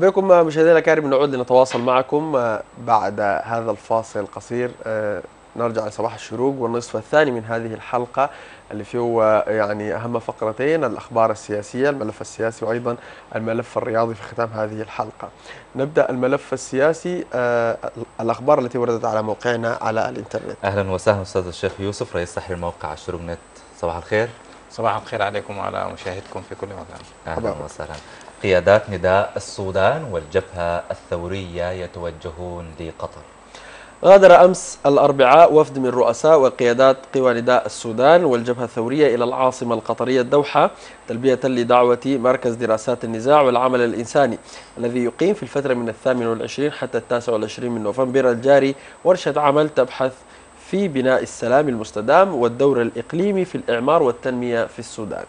مرحبا بكم مشاهدينا الكرام نعود لنتواصل معكم بعد هذا الفاصل القصير. نرجع لصباح الشروق والنصف الثاني من هذه الحلقة اللي فيه يعني أهم فقرتين الأخبار السياسية الملف السياسي وأيضا الملف الرياضي في ختام هذه الحلقة. نبدأ الملف السياسي الأخبار التي وردت على موقعنا على الإنترنت. أهلا وسهلا أستاذ الشيخ يوسف رئيس تحرير موقع الشروق نت. صباح الخير. صباح الخير عليكم وعلى مشاهدكم في كل مكان. أهلا وسهلا. قيادات نداء السودان والجبهة الثورية يتوجهون لقطر. غادر أمس الأربعاء وفد من رؤساء وقيادات قوى نداء السودان والجبهة الثورية إلى العاصمة القطرية الدوحة تلبية لدعوة مركز دراسات النزاع والعمل الإنساني الذي يقيم في الفترة من الثامن والعشرين حتى التاسع والعشرين من نوفمبر الجاري ورشة عمل تبحث في بناء السلام المستدام والدور الإقليمي في الإعمار والتنمية في السودان.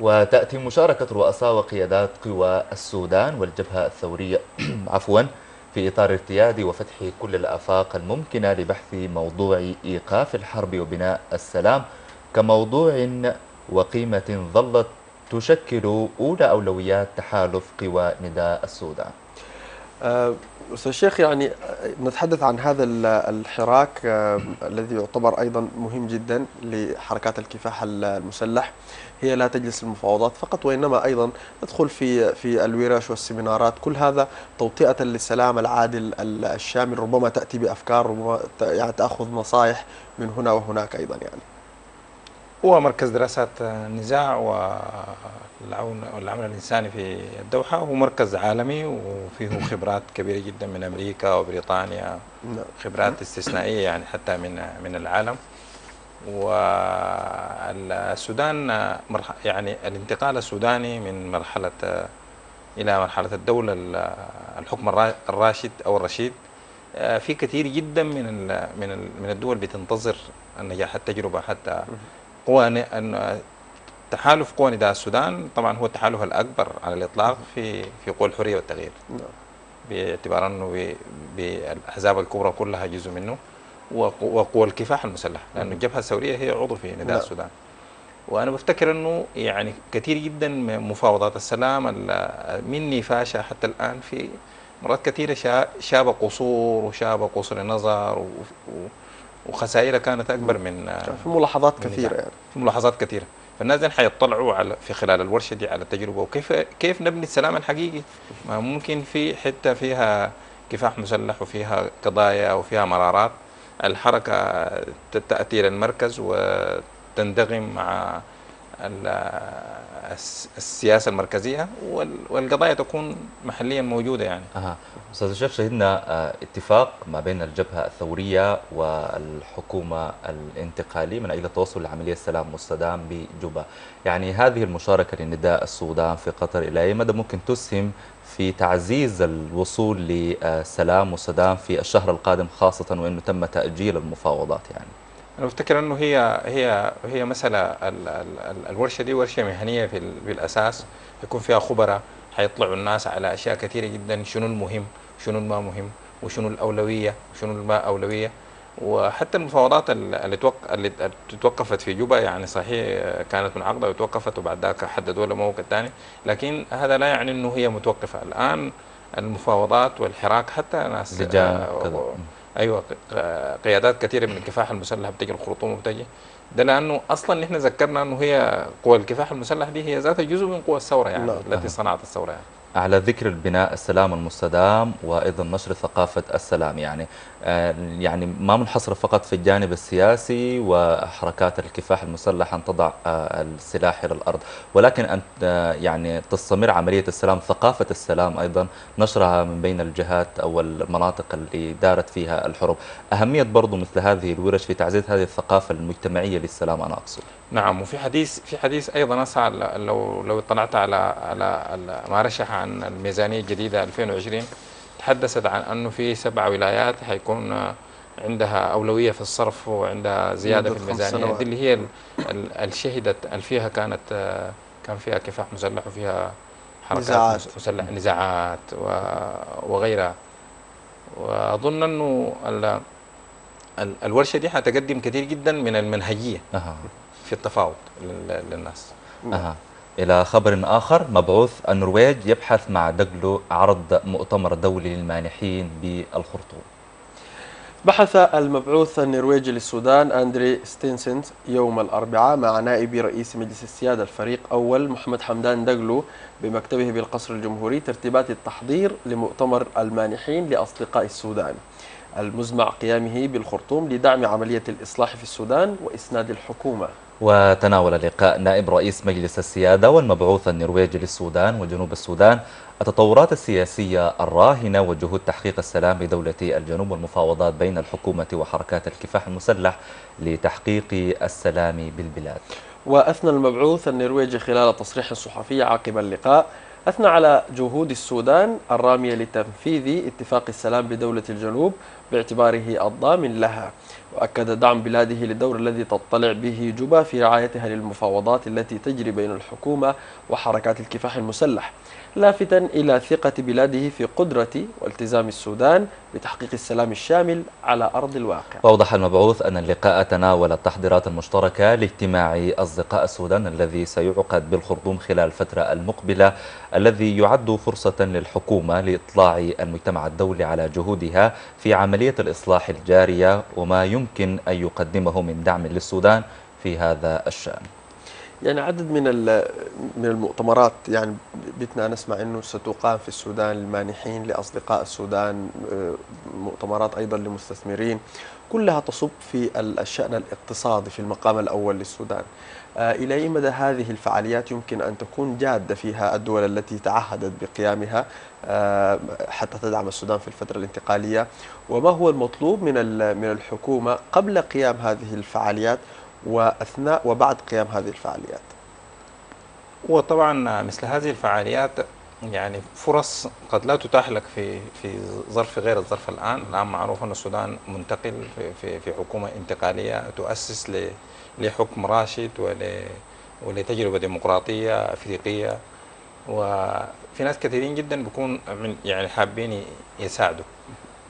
وتأتي مشاركة رؤساء وقيادات قوى السودان والجبهة الثورية. عفوا في إطار ارتياد وفتح كل الآفاق الممكنة لبحث موضوع إيقاف الحرب وبناء السلام كموضوع وقيمة ظلت تشكل أولى أولويات تحالف قوى نداء السودان. أستاذ الشيخ يعني نتحدث عن هذا الحراك الذي يعتبر أيضا مهم جدا لحركات الكفاح المسلح. هي لا تجلس المفاوضات فقط وإنما أيضا تدخل في في الورش والسيمينارات. كل هذا توطئة للسلام العادل الشامل ربما تأتي بأفكار ربما يعني تأخذ نصائح من هنا وهناك أيضا يعني. هو مركز دراسات النزاع والعمل الإنساني في الدوحة هو مركز عالمي وفيه خبرات كبيرة جدا من أمريكا وبريطانيا خبرات استثنائية يعني حتى من من العالم. والسودان يعني الانتقال السوداني من مرحلة إلى مرحلة الدولة الحكم الراشد أو الرشيد. في كثير جدا من من من الدول بتنتظر النجاح التجربة حتى قوى تحالف قوى نداء السودان طبعا هو التحالف الأكبر على الإطلاق في في قوى الحرية والتغيير. باعتبار أنه بالأحزاب الكبرى كلها جزء منه وقوى الكفاح المسلح لأنه الجبهة الثورية هي عضو في نداء السودان. وأنا بفتكر أنه يعني كثير جدا من مفاوضات السلام من نفاشها حتى الآن في مرات كثيرة شاب قصور وشاب قصر نظر وخسائرها كانت أكبر من في ملاحظات كثيرة يعني. في ملاحظات كثيرة. فالناس دي حيطلعوا على في خلال الورشة دي على التجربة. وكيف كيف نبني السلام الحقيقي؟ ما ممكن في حتة فيها كفاح مسلح وفيها قضايا وفيها مرارات. الحركة تأتي إلى المركز وتندغم مع السياسة المركزية والقضايا تكون محليا موجودة يعني. أها. أستاذ الشيخ شهدنا اتفاق ما بين الجبهة الثورية والحكومة الانتقالية من أجل التوصل لعملية السلام والسلام بجوبا. يعني هذه المشاركة لنداء السودان في قطر إلى أي مدى ممكن تسهم في تعزيز الوصول لسلام وسلام في الشهر القادم خاصة وأنه تم تأجيل المفاوضات يعني؟ أنا أفتكر أنه هي هي هي مسألة ال ال الورشة دي ورشة مهنية في بالأساس يكون فيها خبراء حيطلعوا الناس على أشياء كثيرة جدا شنو المهم شنو ما مهم وشنو الأولوية وشنو الما أولوية. وحتى المفاوضات اللي توق... اللي توقفت في جوبا يعني صحيح كانت منعقدة وتوقفت وبعد ذاك حددوا لها موقع ثاني لكن هذا لا يعني أنه هي متوقفة. الآن المفاوضات والحراك حتى ناس أيوه قيادات كثيره من الكفاح المسلح بتجي الخرطوم وبتجي ده لأنه أصلا نحن ذكرنا إنه هي قوى الكفاح المسلح دي هي ذاتها جزء من قوى الثورة يعني. التي صنعت الثورة يعني على ذكر البناء السلام المستدام وأيضا نشر ثقافة السلام. يعني يعني ما منحصره فقط في الجانب السياسي وحركات الكفاح المسلح أن تضع السلاح إلى الأرض ولكن أن يعني تستمر عملية السلام ثقافة السلام أيضا نشرها من بين الجهات أو المناطق اللي دارت فيها الحروب. أهمية برضو مثل هذه الورش في تعزيز هذه الثقافة المجتمعية للسلام أنا أقصد. نعم وفي حديث في حديث أيضا أسعى لو لو اطلعت على على ما رشح عن الميزانية الجديدة 2020 تحدثت عن أنه في سبع ولايات حيكون عندها أولوية في الصرف وعندها زيادة في الميزانية دي اللي هي اللي شهدت اللي فيها كانت كان فيها كفاح مسلح وفيها حركات نزاعات. مسلح نزاعات وغيرها وأظن أنه الورشة دي حتقدم كثير جدا من المنهجية أها. في التفاوض للناس أها. إلى خبر آخر مبعوث النرويج يبحث مع دقلو عرض مؤتمر دولي للمانحين بالخرطوم. بحث المبعوث النرويجي للسودان أندري ستينسنت يوم الأربعاء مع نائب رئيس مجلس السيادة الفريق أول محمد حمدان دقلو بمكتبه بالقصر الجمهوري ترتيبات التحضير لمؤتمر المانحين لأصدقاء السودان. المزمع قيامه بالخرطوم لدعم عملية الإصلاح في السودان وإسناد الحكومة. وتناول لقاء نائب رئيس مجلس السيادة والمبعوث النرويجي للسودان وجنوب السودان التطورات السياسية الراهنة وجهود تحقيق السلام بدولتي الجنوب والمفاوضات بين الحكومة وحركات الكفاح المسلح لتحقيق السلام بالبلاد. وأثنى المبعوث النرويجي خلال تصريح صحفي عقب اللقاء أثنى على جهود السودان الرامية لتنفيذ اتفاق السلام بدولة الجنوب باعتباره الضامن لها. وأكد دعم بلاده للدور الذي تطلع به جوبا في رعايتها للمفاوضات التي تجري بين الحكومة وحركات الكفاح المسلح. لافتا إلى ثقة بلاده في قدرة والتزام السودان بتحقيق السلام الشامل على أرض الواقع. وأوضح المبعوث أن اللقاء تناول التحضيرات المشتركة لاجتماع أصدقاء السودان الذي سيعقد بالخرطوم خلال الفترة المقبلة الذي يعد فرصة للحكومة لإطلاع المجتمع الدولي على جهودها في عملية الإصلاح الجارية وما يمكن أن يقدمه من دعم للسودان في هذا الشأن. يعني عدد من من المؤتمرات يعني بتنا نسمع إنه ستقام في السودان للمانحين لأصدقاء السودان آه، مؤتمرات أيضا لمستثمرين كلها تصب في الشأن الاقتصادي في المقام الأول للسودان. آه، إلى أي مدى هذه الفعاليات يمكن أن تكون جادة فيها الدول التي تعهدت بقيامها آه، حتى تدعم السودان في الفترة الانتقالية؟ وما هو المطلوب من من الحكومة قبل قيام هذه الفعاليات؟ وأثناء وبعد قيام هذه الفعاليات. وطبعا مثل هذه الفعاليات يعني فرص قد لا تتاح لك في في ظرف غير الظرف الآن، الآن معروف أن السودان منتقل في في, في حكومة انتقالية تؤسس لحكم راشد ولتجربة ديمقراطية أفريقية. وفي ناس كثيرين جدا بيكون يعني حابين يساعدوا.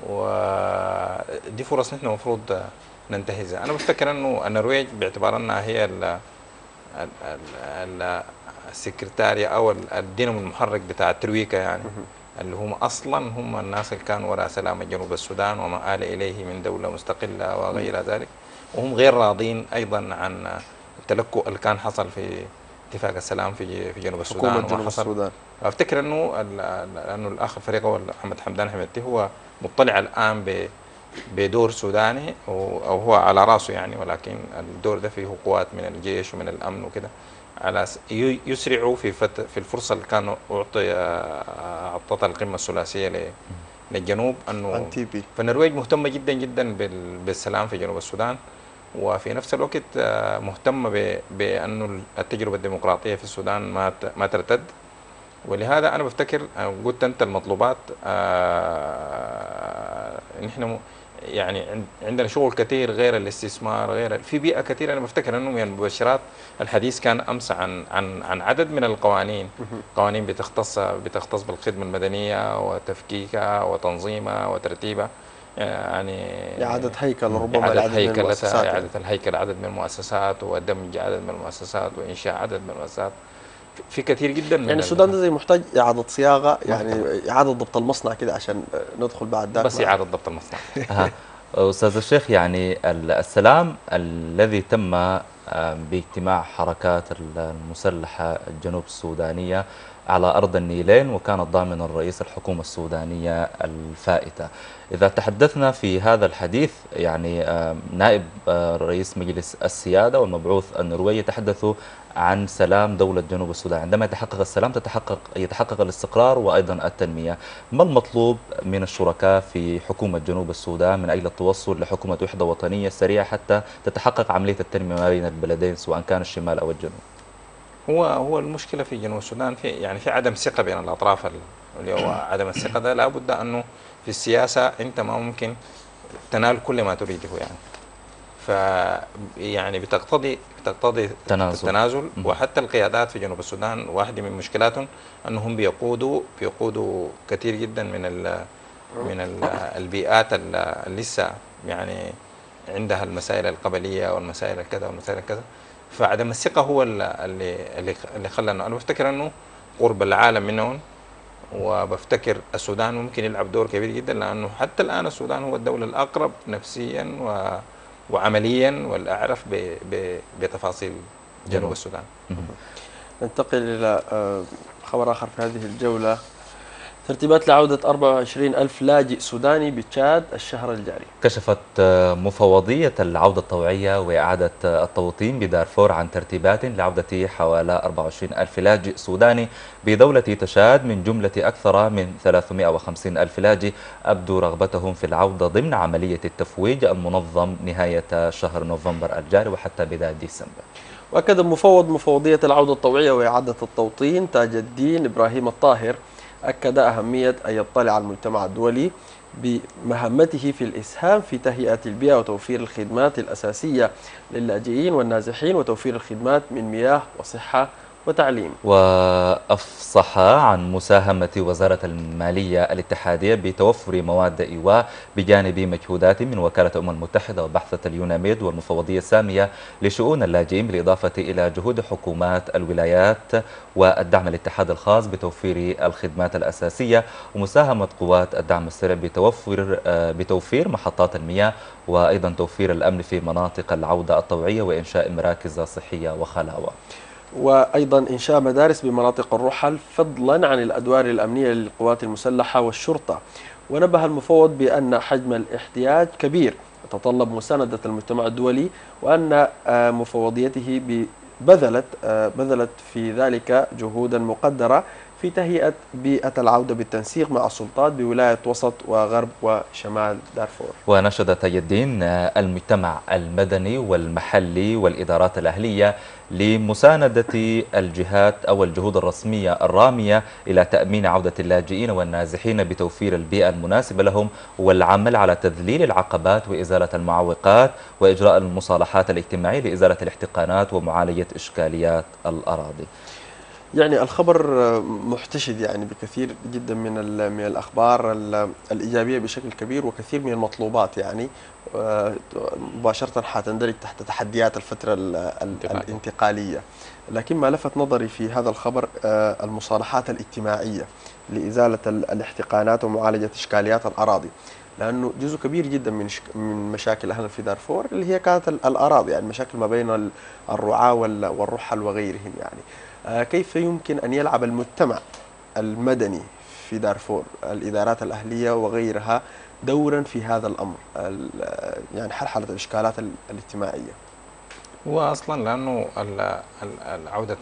ودي فرص نحن المفروض ننتهزها أنا بفتكر إنه النرويج باعتبار إنها هي ال ال ال السكرتارية أو الدينامو المحرك بتاع الترويكا يعني اللي هم أصلا هم الناس اللي كانوا وراء سلام جنوب السودان وما آل إليه من دولة مستقلة وغير ذلك. وهم غير راضين أيضا عن التلكؤ اللي كان حصل في اتفاق السلام في في جنوب السودان حكومة جنوب السودان. أفتكر إنه إنه الأخ الفريق اول محمد حمدان حمدتي هو مطلع الآن ب بدور سوداني أو هو على رأسه يعني ولكن الدور ده فيه قوات من الجيش ومن الأمن وكده. على يسرعوا في فت في الفرصة اللي كانوا أعطي اعطتها القمة الثلاثية للجنوب أنه فالنرويج مهتمه جدا جدا بالسلام في جنوب السودان وفي نفس الوقت آه، مهتمه بأنه التجربة الديمقراطية في السودان ما ما ترتد. ولهذا أنا بفتكر آه، قلت أنت المطلوبات آه، نحن يعني عندنا شغل كثير غير الاستثمار غير في بيئة كثيرة. أنا بفتكر أنه من المبشرات الحديث كان أمس عن عن عن عدد من القوانين. قوانين بتختص بتختص بالخدمة المدنية وتفكيكها وتنظيمها وترتيبها. يعني إعادة هيكل ربما إعادة هيكل إعادة الهيكل عدد من المؤسسات ودمج عدد من المؤسسات وإنشاء عدد من المؤسسات. في كثير جدا من يعني السودان ده زي محتاج إعادة صياغة يعني إعادة ضبط المصنع كده عشان ندخل بعد ذاك بس إعادة ضبط المصنع. أستاذ الشيخ يعني السلام الذي تم آه، باجتماع حركات المسلحة الجنوب السودانية على أرض النيلين وكان ضامن الرئيس الحكومة السودانية الفائتة. إذا تحدثنا في هذا الحديث يعني آه، نائب آه، رئيس مجلس السيادة والمبعوث النرويجي تحدثوا عن سلام دولة جنوب السودان. عندما يتحقق السلام تتحقق يتحقق الاستقرار وأيضا التنمية. ما المطلوب من الشركاء في حكومة جنوب السودان؟ من أجل التوصل لحكومة وحدة وطنية سريعة حتى تتحقق عملية التنمية ما بين البلدين سواء كان الشمال أو الجنوب؟ هو هو المشكلة في جنوب السودان في يعني في عدم ثقة بين الأطراف اللي هو عدم الثقة ده. لابد أنه في السياسة أنت ما ممكن تنال كل ما تريده يعني. ف يعني بتقتضي بتقتضي تنازل, التنازل وحتى القيادات في جنوب السودان واحدة من مشكلاتهم أنهم بيقودوا بيقودوا كثير جدا من ال من ال البيئات اللي لسه يعني عندها المسائل القبلية والمسائل الكذا والمسائل الكذا فعدم الثقة هو اللي اللي اللي خلانا أنا بفتكر إنه قرب العالم منهم وبفتكر السودان ممكن يلعب دور كبير جدا لأنه حتى الآن السودان هو الدولة الأقرب نفسيا و وعمليا والأعرف بتفاصيل جنوب السودان. ننتقل إلى آه، خبر آخر في هذه الجولة ترتيبات لعودة 24 ألف لاجئ سوداني بتشاد الشهر الجاري. كشفت مفوضية العودة الطوعية وإعادة التوطين بدارفور عن ترتيبات لعودة حوالي 24 ألف لاجئ سوداني بدولة تشاد من جملة أكثر من 350 ألف لاجئ أبدوا رغبتهم في العودة ضمن عملية التفويج المنظم نهاية شهر نوفمبر الجاري وحتى بداية ديسمبر. وأكد مفوض مفوضية العودة الطوعية وإعادة التوطين تاج الدين إبراهيم الطاهر أكد أهمية أن يطلع المجتمع الدولي بمهمته في الإسهام في تهيئة البيئة وتوفير الخدمات الأساسية للاجئين والنازحين وتوفير الخدمات من مياه وصحة وتعليم. وأفصح عن مساهمة وزارة المالية الاتحادية بتوفر مواد إيواء بجانب مجهودات من وكالة الأمم المتحدة وبحثة اليوناميد والمفوضية السامية لشؤون اللاجئين بالإضافة إلى جهود حكومات الولايات والدعم الاتحاد الخاص بتوفير الخدمات الأساسية ومساهمة قوات الدعم السريع بتوفر بتوفير محطات المياه وأيضا توفير الأمن في مناطق العودة الطوعية وإنشاء مراكز صحية وخلاوة. وأيضا إنشاء مدارس بمناطق الرحل فضلا عن الأدوار الأمنية للقوات المسلحة والشرطة. ونبه المفوض بأن حجم الاحتياج كبير. يتطلب مساندة المجتمع الدولي وأن آه، مفوضيته بذلت آه، بذلت في ذلك جهودا مقدرة في تهيئة بيئة العودة بالتنسيق مع السلطات بولاية وسط وغرب وشمال دارفور. ونشد تاج الدين المجتمع المدني والمحلي والإدارات الأهلية لمساندة الجهات أو الجهود الرسمية الرامية إلى تأمين عودة اللاجئين والنازحين بتوفير البيئة المناسبة لهم والعمل على تذليل العقبات وإزالة المعوقات وإجراء المصالحات الاجتماعية لإزالة الاحتقانات ومعالجة إشكاليات الأراضي. يعني الخبر محتشد يعني بكثير جدا من من الأخبار الإيجابية بشكل كبير وكثير من المطلوبات يعني. مباشرة حتندرج تحت تحديات الفترة الانتقالية. لكن ما لفت نظري في هذا الخبر آه، المصالحات الاجتماعية لإزالة الاحتقانات ومعالجة إشكاليات الأراضي. لأنه جزء كبير جدا من من مشاكل اهلنا في دارفور اللي هي كانت الأراضي يعني مشاكل ما بين الرعاة والرحل وغيرهم يعني. آه، كيف يمكن أن يلعب المجتمع المدني في دارفور الإدارات الأهلية وغيرها دورا في هذا الأمر يعني حلحلة الإشكالات الاجتماعية؟ هو أصلا لأنه عوده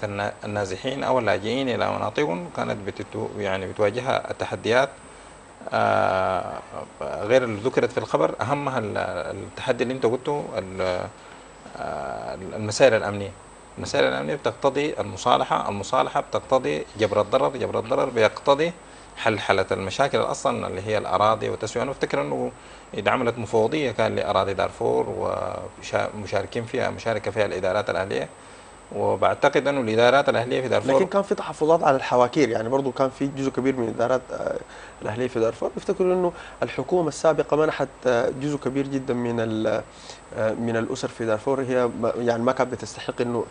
النازحين أو اللاجئين إلى مناطقهم كانت بتتو يعني بتواجهها التحديات. آه، غير اللي ذكرت في الخبر أهمها التحدي اللي أنت قلته آه، المسائل الأمنية. المسائل الأمنية بتقتضي المصالحة المصالحة بتقتضي جبر الضرر جبر الضرر بيقتضي حل حلة المشاكل أصلا اللي هي الأراضي والتسوية. أنا أفتكر أنه إذا عملت مفوضية كان لأراضي دارفور ومشاركين فيها مشاركة فيها الإدارات الأهلية. وبعتقد أنه الإدارات الأهلية في دارفور لكن كان في تحفظات على الحواكير يعني برضه كان في جزء كبير من الإدارات آه، الأهلية في دارفور بيفتكروا إنه الحكومة السابقة منحت آه، جزء كبير جدا من آه، من الأسر في دارفور. هي يعني ما كانت بتستحق إنه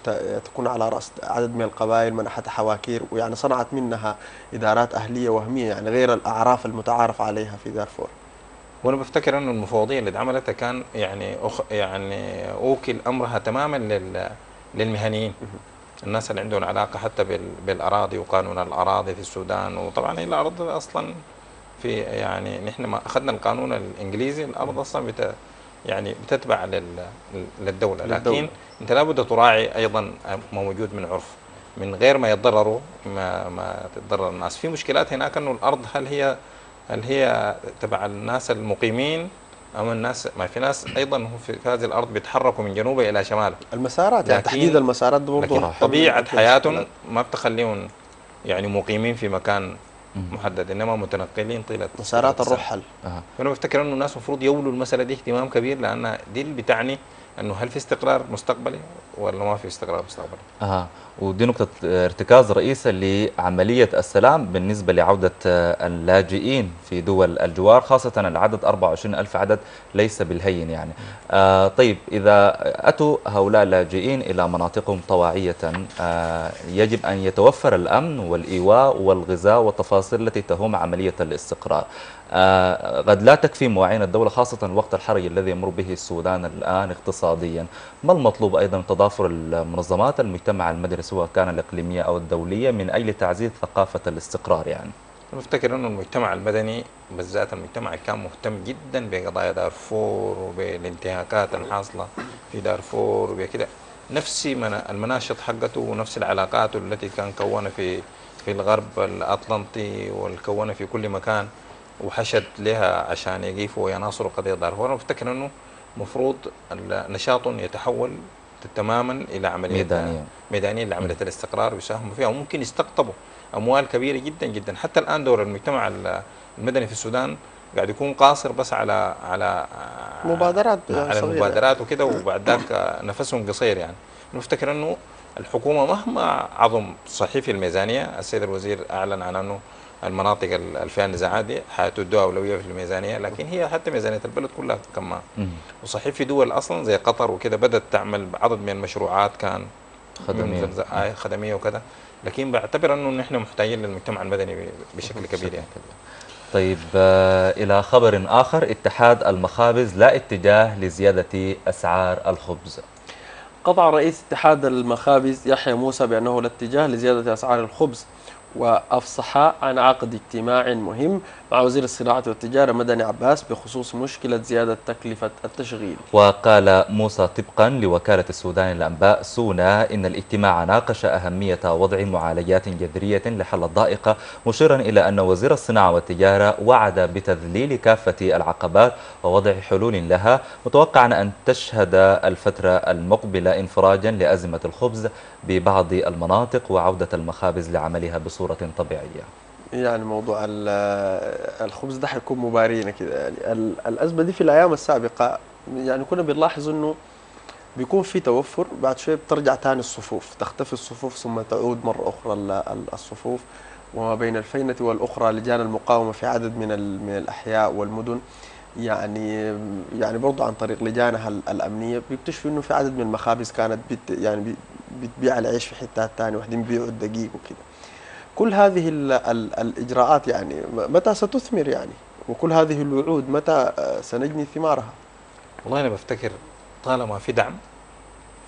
تكون على رأس عدد من القبائل منحت حواكير ويعني صنعت منها إدارات أهلية وهمية يعني غير الأعراف المتعارف عليها في دارفور. وأنا بفتكر إنه المفوضية اللي اتعملت كان يعني أخ يعني أوكل أمرها تماما لل للمهنيين. الناس اللي عندهم علاقة حتى بالأراضي وقانون الأراضي في السودان وطبعا هي الأرض أصلا في يعني نحن ما أخذنا القانون الإنجليزي الأرض أصلا بت يعني بتتبع للدولة. لكن أنت لابد تراعي أيضا ما موجود من عرف. من غير ما يتضرروا ما ما تتضرر الناس. في مشكلات هناك إنه الأرض هل هي هل هي تبع الناس المقيمين أما الناس ما في ناس أيضا في هذه الأرض بيتحركوا من جنوبها إلى شمالها المسارات يعني تحديد المسارات ده برضه طبيعة حياتهم ما بتخليهم يعني مقيمين في مكان محدد إنما متنقلين طيلة مسارات الرحل. أه. فأنا بفتكر إنه الناس المفروض يولوا المسألة دي اهتمام كبير لأن دي اللي بتعني أنه هل في استقرار مستقبلي ولا ما في استقرار مستقبلي؟ آه. ودي نقطة ارتكاز رئيسة لعملية السلام بالنسبة لعودة اللاجئين في دول الجوار خاصة العدد 24 ألف عدد ليس بالهين يعني. آه طيب إذا أتوا هؤلاء اللاجئين إلى مناطقهم طواعية آه يجب أن يتوفر الأمن والإيواء والغذاء والتفاصيل التي تهم عملية الاستقرار. قد لا تكفي مواعين الدولة خاصة الوقت الحرج الذي يمر به السودان الآن اقتصاديا. ما المطلوب أيضا تضافر المنظمات المجتمع المدني سواء كان الإقليمية أو الدولية من أجل تعزيز ثقافة الاستقرار يعني؟ أنا بفتكر أنه المجتمع المدني بالذات المجتمع كان مهتم جدا بقضايا دارفور وبالانتهاكات الحاصلة في دارفور وبكده نفس المناشط حقته ونفس العلاقات التي كان كونها في في الغرب الأطلنطي والكونها في كل مكان وحشد لها عشان يقيفوا ويناصروا قضية دارفور أنا أنه مفروض نشاط يتحول تماما إلى عملية ميدانيه ميدانيه لعملية الاستقرار ويساهموا فيها. وممكن يستقطبوا أموال كبيرة جدا جدا. حتى الآن دور المجتمع المدني في السودان قاعد يكون قاصر بس على على مبادرات على المبادرات وكده وبعد ذاك نفسهم قصير يعني. نفتكر إنه الحكومة مهما عظم صحيح في الميزانية السيد الوزير أعلن عن إنه المناطق اللي فيها النزاعات دي حتدوها أولوية في الميزانية لكن هي حتى ميزانية البلد كلها كمان وصحيح في دول أصلا زي قطر وكده بدأت تعمل عدد من المشروعات كان خدمية. خدمية وكذا لكن بعتبر إنه نحن محتاجين للمجتمع المدني بشكل كبير يعني. طيب إلى خبر آخر اتحاد المخابز لا اتجاه لزيادة أسعار الخبز. قطع رئيس اتحاد المخابز يحيى موسى بأنه لا اتجاه لزيادة أسعار الخبز. وأفصح عن عقد اجتماع مهم مع وزير الصناعة والتجارة مدني عباس بخصوص مشكلة زيادة تكلفة التشغيل. وقال موسى طبقا لوكالة السودان للأنباء سونا إن الاجتماع ناقش أهمية وضع معالجات جذرية لحل الضائقة مشيرا إلى أن وزير الصناعة والتجارة وعد بتذليل كافة العقبات ووضع حلول لها متوقعا أن تشهد الفترة المقبلة انفراجا لأزمة الخبز ببعض المناطق وعودة المخابز لعملها بصورة طبيعية. يعني موضوع الخبز ده حيكون مبارينا كده. يعني الأزمة دي في الأيام السابقة يعني كنا بنلاحظ إنه بيكون في توفر بعد شوية بترجع ثاني الصفوف تختفي الصفوف ثم تعود مرة أخرى الصفوف. وما بين الفينة والأخرى لجان المقاومة في عدد من من الأحياء والمدن. يعني يعني برضه عن طريق لجانها الأمنية. بيكتشفوا إنه في عدد من المخابز كانت بت يعني بتبيع العيش في حتات ثانية واحدين بيبيعوا الدقيق وكده. كل هذه ال ال الإجراءات يعني متى ستثمر يعني؟ وكل هذه الوعود متى سنجني ثمارها؟ والله أنا بفتكر طالما في دعم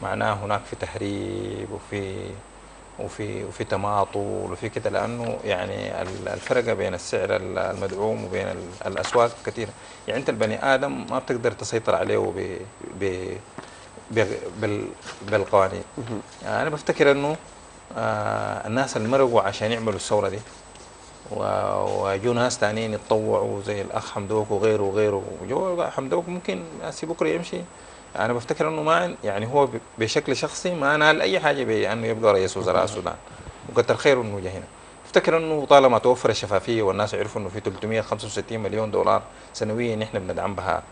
معناه هناك في تهريب وفي وفي وفي تماطل وفي كده لأنه يعني الفرق بين السعر المدعوم وبين الأسواق كثيرة. يعني أنت البني آدم ما بتقدر تسيطر عليه ب ب بالقوانين. يعني أنا بفتكر إنه آه الناس اللي مرقوا عشان يعملوا الثورة دي. وجو ناس ثانيين يتطوعوا زي الأخ حمدوك وغيره وغيره. وجو حمدوك ممكن هسي بكرة يمشي. أنا بفتكر إنه ما يعني هو بشكل شخصي ما نال أي حاجة بانه يبقى رئيس وزراء السودان. وكتر خيره إنه جه هنا. افتكر إنه طالما توفر الشفافية والناس عرفوا إنه في 365 مليون دولار سنويا نحن بندعم بها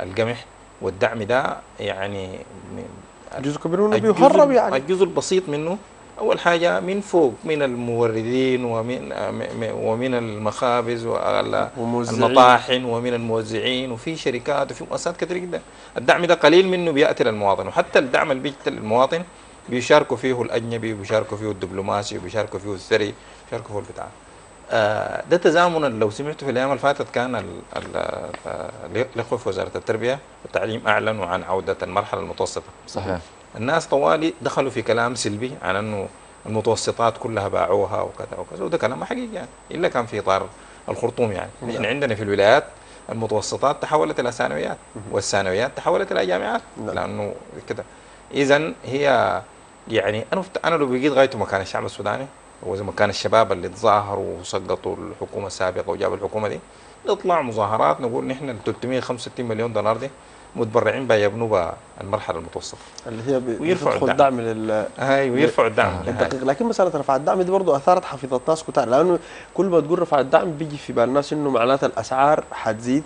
القمح. والدعم ده يعني جزء كبير منه بيهرب يعني. الجزء البسيط منه أول حاجة من فوق من الموردين ومن ومن المخابز والمطاحن ومن الموزعين وفي شركات وفي مؤسسات كثيرة جدا. الدعم ده قليل منه بيأتي للمواطن وحتى الدعم اللي بيجي للمواطن بيشاركوا فيه الأجنبي وبيشاركوا فيه الدبلوماسي وبيشاركوا فيه الثري بيشاركوا فيه البتاع. آه ده تزامنا لو سمعتوا في الأيام اللي فاتت كان الاخوه في وزارة التربية والتعليم اعلنوا عن عودة المرحلة المتوسطة. صحيح. الناس طوالي دخلوا في كلام سلبي عن إنه المتوسطات كلها باعوها وكذا وكذا. وده كلام حقيقي يعني إلا كان في إطار الخرطوم يعني. نحن عندنا في الولايات المتوسطات تحولت إلى ثانويات والثانويات تحولت إلى جامعات. لأنه كده. اذا هي يعني أنا أنا لو بقيت غايته مكان الشعب السوداني وزي ما كان الشباب اللي تظاهروا وسقطوا الحكومة السابقة وجابوا الحكومة دي نطلع مظاهرات نقول نحن ال 365 مليون دولار دي متبرعين بقى يبنوا المرحلة المتوسطة. اللي هي ويرفعوا الدعم, الدعم لل اي ويرفعوا الدعم. الدقيق. لكن مسألة رفع الدعم دي برضه أثارت حفيظه الناس كتار لأنه كل ما تقول رفع الدعم بيجي في بال الناس انه معناتها الأسعار حتزيد.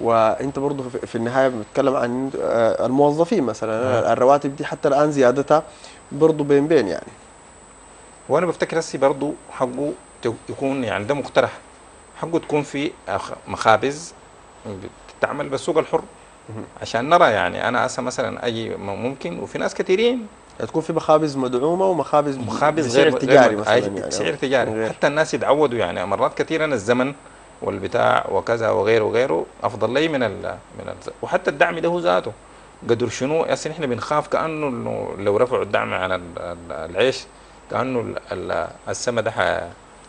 وأنت برضه في- النهاية بتتكلم عن آه، الموظفين مثلا. نعم. الرواتب دي حتى الآن زيادتها برضه بين بين يعني. وأنا بفتكر هسي برضه حقه يكون يعني ده مقترح. حقه تكون في مخابز بتتعمل بالسوق الحر. عشان نرى يعني أنا هسه مثلا اي م- ممكن وفي ناس كثيرين تكون في مخابز مدعومة ومخابز مخابز بسعر غير تجاري مثلا يعني. بسعر أو تجاري. غير. حتى الناس يتعودوا يعني مرات كثيرا الزمن والبتاع وكذا وغيره وغيره أفضل لي من ال من ال وحتى الدعم ده هو ذاته. قدر شنو؟ هسه نحن بنخاف كأنه لو رفعوا الدعم على ال- ال- العيش كأنه ال- ال- السما ده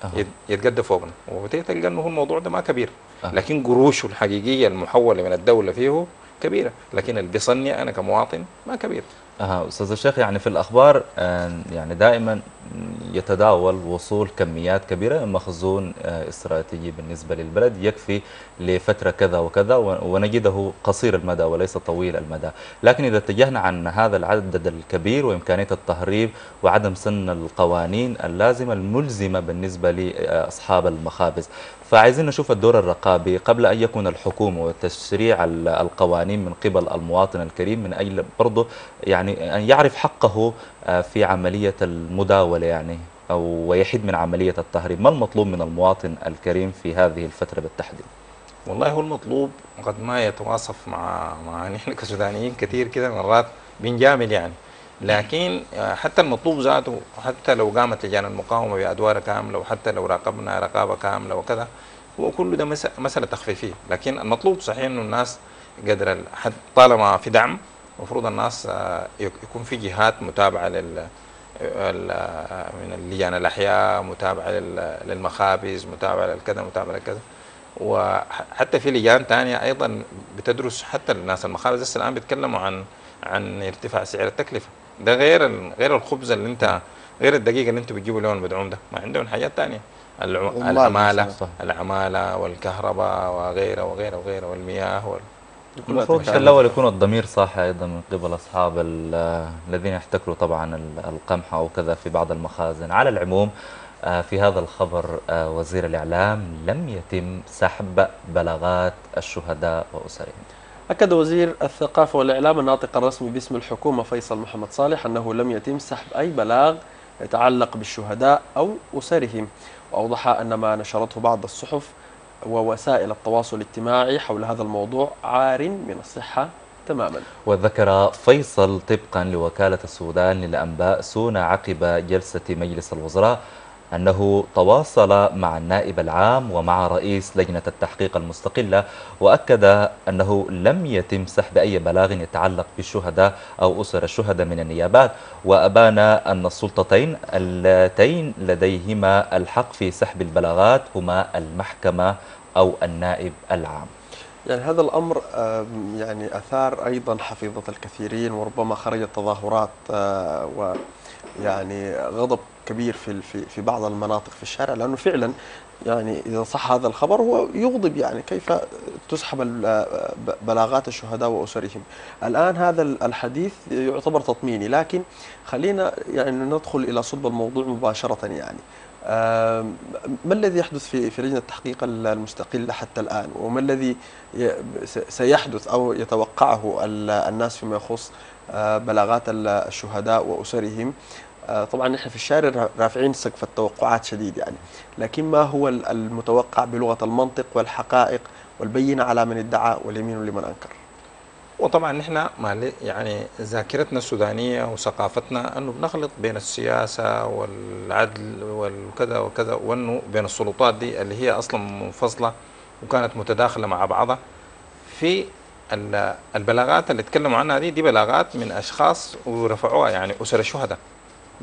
ح- أها. يت- يتقدى فوقنا وبتيجي تلقى انه الموضوع ده ما كبير. لكن قروشه الحقيقية المحولة من الدولة فيه كبيرة لكن اللي بيصني أنا كمواطن ما كبير أها أستاذ الشيخ يعني في الأخبار آه، يعني دائما يتداول وصول كميات كبيرة من مخزون آه، استراتيجي بالنسبة للبلد يكفي لفترة كذا وكذا ونجده قصير المدى وليس طويل المدى. لكن إذا اتجهنا عن هذا العدد الكبير وإمكانية التهريب وعدم سن القوانين اللازمة الملزمة بالنسبة لأصحاب المخابز. فعايزين نشوف الدور الرقابي قبل أن يكون الحكومة وتشريع ال- القوانين من قبل المواطن الكريم من أجل برضه يعني أن يعرف حقه آه، في عملية المداولة يعني أو ويحيد من عملية التهريب. ما المطلوب من المواطن الكريم في هذه الفترة بالتحديد؟ والله هو المطلوب قد ما يتواصف مع مع نحن كسودانيين كثير كده مرات بنجامل يعني. لكن آه، حتى المطلوب ذاته حتى لو قامت لجان المقاومة بأدوار كاملة وحتى لو راقبنا رقابة كاملة وكذا هو كله ده مس- مسألة تخفيفية. لكن المطلوب صحيح إنه الناس قدر طالما في دعم المفروض الناس آه، يك- يكون في جهات متابعة لل ال- من اللجان الأحياء متابعة لل- للمخابز متابعة للكذا متابعة للكذا. وحتى في لجان تانية أيضا بتدرس حتى الناس المخابز هسه الآن بيتكلموا عن عن ارتفاع سعر التكلفة. ده غير غير الخبز اللي انت غير الدقيق اللي أنتوا بتجيبوا لهم المدعوم ده. ما عندهم حاجات والله العمالة. العمالة والكهرباء وغيره وغيره وغيره والمياه وال... المفروض. الأول يكون الضمير صاحي أيضا من قبل أصحاب ال- الذين يحتكروا طبعا ال- القمح أو كذا في بعض المخازن على العموم آه، في هذا الخبر آه، وزير الإعلام لم يتم سحب بلاغات الشهداء وأسرهم أكد وزير الثقافة والإعلام الناطق الرسمي باسم الحكومة فيصل محمد صالح أنه لم يتم سحب أي بلاغ يتعلق بالشهداء أو أسرهم وأوضح أن ما نشرته بعض الصحف ووسائل التواصل الاجتماعي حول هذا الموضوع عار من الصحة تماما. وذكر فيصل طبقا لوكالة السودان للأنباء سونا عقب جلسة مجلس الوزراء أنه تواصل مع النائب العام ومع رئيس لجنة التحقيق المستقلة وأكد أنه لم يتم سحب أي بلاغ يتعلق بالشهداء أو أسر الشهداء من النيابات وأبان أن السلطتين اللتين لديهما الحق في سحب البلاغات هما المحكمة أو النائب العام. يعني هذا الأمر يعني أثار أيضا حفيظة الكثيرين وربما خرجت تظاهرات آه، ويعني غضب كبير في في بعض المناطق في الشارع لأنه فعلا يعني إذا صح هذا الخبر هو يغضب يعني كيف تسحب بلاغات الشهداء وأسرهم. الآن هذا الحديث يعتبر تطميني لكن خلينا يعني ندخل إلى صلب الموضوع مباشرة يعني. ما الذي يحدث في في لجنة التحقيق المستقله حتى الآن؟ وما الذي سيحدث أو يتوقعه ال- الناس فيما يخص آه، بلاغات ال- الشهداء وأسرهم؟ طبعا نحن في الشارع رافعين سقف التوقعات شديد يعني. لكن ما هو ال- المتوقع بلغة المنطق والحقائق والبينة على من ادعى واليمين لمن أنكر؟ وطبعا نحن يعني ذاكرتنا السودانية وثقافتنا أنه بنخلط بين السياسة والعدل والكذا وكذا وأنه بين السلطات دي اللي هي أصلا منفصلة وكانت متداخلة مع بعضها. في ال- البلاغات اللي تكلموا عنها دي دي بلاغات من أشخاص ورفعوها يعني اسر الشهداء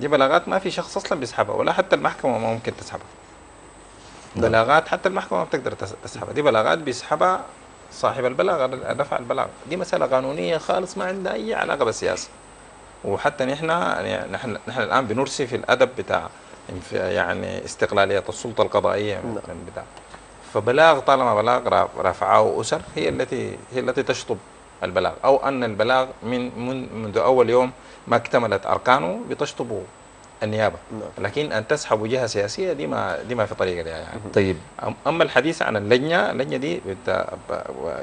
دي بلاغات ما في شخص أصلا بيسحبها ولا حتى المحكمة ما ممكن تسحبها. بلاغات حتى المحكمة ما بتقدر تس- تسحبها. دي بلاغات بيسحبها صاحب البلاغ ال- رفع البلاغ دي مسألة قانونية خالص ما عندها أي علاقة بالسياسة. وحتى نحن يعني نحن نحن الآن بنرسي في الأدب بتاع يعني استقلالية السلطة القضائية من بتاع. فبلاغ طالما بلاغ را- رفعه أسر هي التي هي التي تشطب. البلاغ أو أن البلاغ من من منذ أول يوم ما اكتملت أركانه بتشطبه النيابة نعم. لكن أن تسحبوا جهة سياسية دي ما دي ما في طريقة لها يعني طيب أم- أما الحديث عن اللجنة اللجنة دي بت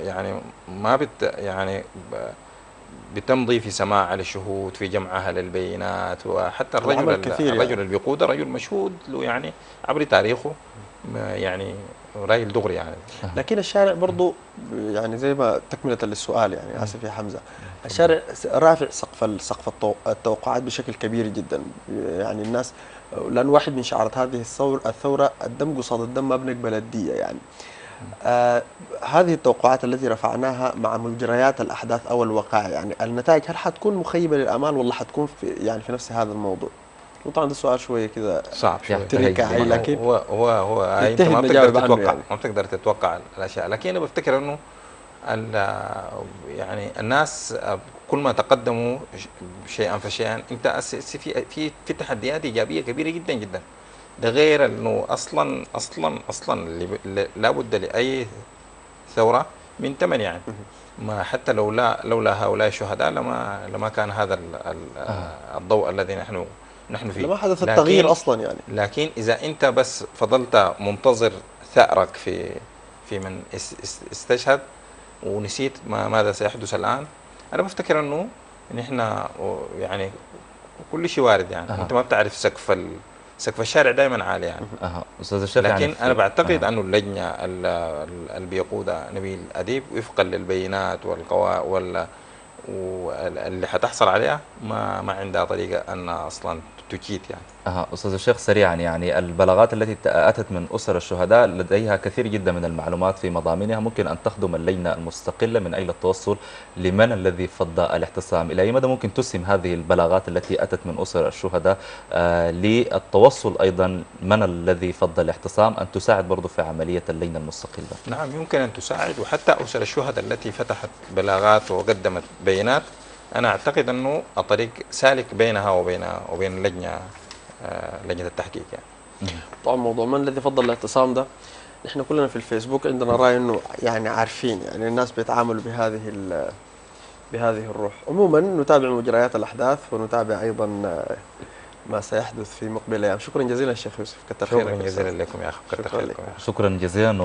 يعني ما بت يعني بتمضي في سماع الشهود في جمعها للبينات وحتى الرجل يعني. الرجل اللي بيقوده رجل مشهود له يعني عبر تاريخه يعني راجل دغري يعني. لكن الشارع برضو يعني زي ما تكملة للسؤال يعني آسف يا حمزة. الشارع رافع سقف سقف التو- التوقعات بشكل كبير جدا. يعني الناس لأن واحد من شعارات هذه الثورة الثورة الدم قصاد الدم ما بنقبل الدية يعني آه هذه التوقعات التي رفعناها مع مجريات الأحداث أو الوقائع يعني. النتائج هل حتكون مخيبة للآمال ولا حتكون في يعني في نفس هذا الموضوع؟ وطبعا ده سؤال شوية كده. صعب شوي يعني تريكة هي هي- لكن هو هو هو هاي انت ما بتقدر تتوقع يعني. ما بتقدر تتوقع الأشياء. لكن أنا بفتكر إنه يعني الناس كل ما تقدموا شيئا فشيئا انت في في في تحديات إيجابية كبيرة جدا جدا. ده غير إنه أصلا أصلا أصلا لابد لأي ثورة من ثمن يعني. ما حتى لولا لولا هؤلاء الشهداء لما لما كان هذا آه. الضوء الذي نحن نحن فيه لما حدث لكن- التغيير أصلا يعني. لكن إذا أنت بس فضلت منتظر ثأرك في في من اس- اس- استشهد ونسيت ما ماذا سيحدث الآن أنا بفتكر إنه نحن يعني كل شيء وارد يعني. أها. أنت ما بتعرف سقف ال... سقف الشارع دائما عالي يعني. أها. أستاذ الشيخ لكن يعني أنا بعتقد أها. أنه اللجنة ال- ال- اللي بيقودها نبيل أديب وفقا للبينات والقوا وال واللي حتحصل عليها ما ما عندها طريقة أن أصلا تجيت يعني. أها أستاذ الشيخ سريعا يعني البلاغات التي أتت من أسر الشهداء لديها كثير جدا من المعلومات في مضامينها ممكن أن تخدم اللجنة المستقلة من أجل التوصل لمن الذي فض الاحتسام إلى أي مدى ممكن تسهم هذه البلاغات التي أتت من أسر الشهداء آه للتوصل أيضا من الذي فض الاحتسام أن تساعد برضو في عملية اللجنة المستقلة؟ نعم يمكن أن تساعد وحتى أسر الشهداء التي فتحت بلاغات وقدمت بيانات أنا أعتقد أنه الطريق سالك بينها وبين وبين اللجنه آه، لجنة التحقيق يعني. طبعا موضوع من الذي فضل الاعتصام ده؟ نحن كلنا في الفيسبوك عندنا رأي أنه يعني عارفين يعني الناس بيتعاملوا بهذه ال- بهذه الروح. عموما نتابع مجريات الأحداث ونتابع أيضا ما سيحدث في مقبل الأيام. شكرا جزيلا الشيخ يوسف كتر خيرك شكرا جزيلا لكم يا أخي كتر خيركم. شكرا جزيلا